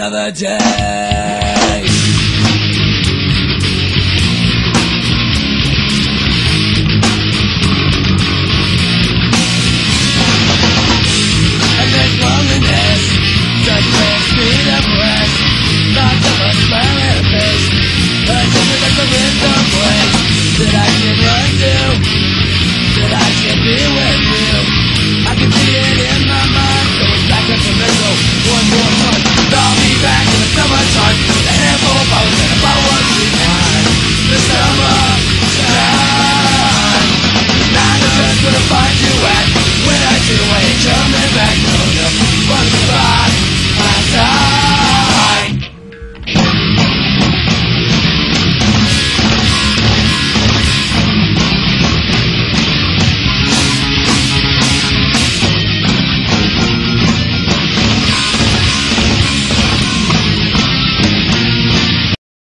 another day. to wage a man back.